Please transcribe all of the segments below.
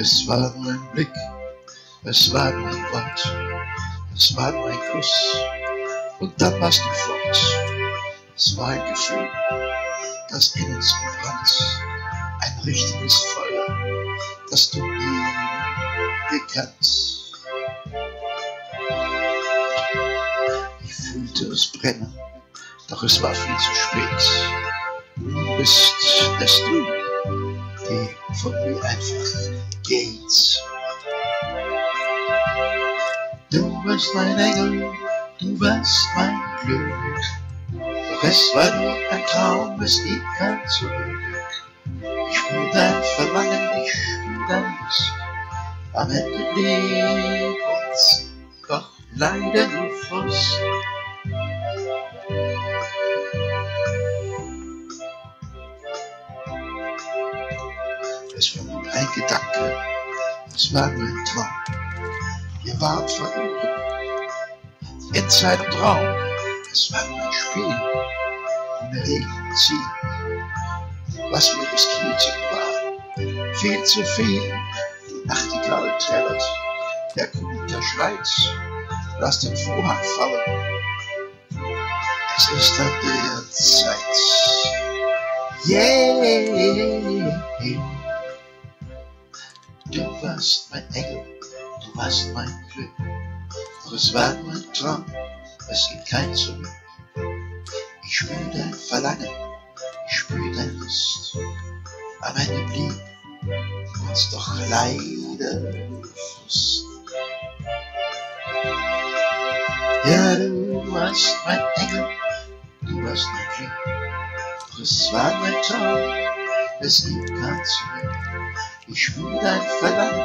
Es war nur ein Blick, es war nur ein Wort, es war nur ein Kuss und dann warst du fort. Es war ein Gefühl, das in uns gebrannt, ein richtiges Feuer, das du nie gekannt. Ich fühlte es brennen, doch es war viel zu spät. Du bist es du, die von mir einfach geht. Du bist mein Engel, du warst mein Glück. Doch es war nur ein Traum, es gibt kein Zurück. Ich spür dein Verlangen, ich spür dein Lust. Am Ende blieb uns doch leider nur Frust. Es war nur ein Gedanke, es war nur ein Traum. Ihr wart verloren in seinem Traum. Es war nur ein Spiel, ohne Regeln ziehen. Was wir riskierten war viel zu viel. Die Nachtigall trällert, der Computer schreit, lass den Vorhang fallen. Es ist an der Zeit. Yeah! Du warst mein Engel, du warst mein Glück. Doch es war nur ein Traum, es gibt kein Zurück. Ich spür dein Verlangen, ich spür deine Lust. Am Ende blieb uns doch leider Frust. Ja, du warst mein Engel, du warst mein Glück. Doch es war nur ein Traum, es gibt kein Zurück. Ich spür dein Verlangen,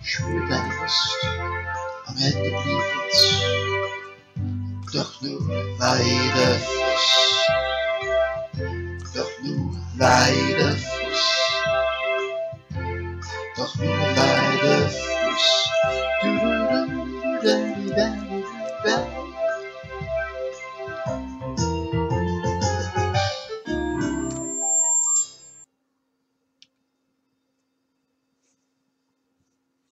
ich spür deine Lust. Am Ende blieb uns doch nur leider Frust. Doch nur leider Frust.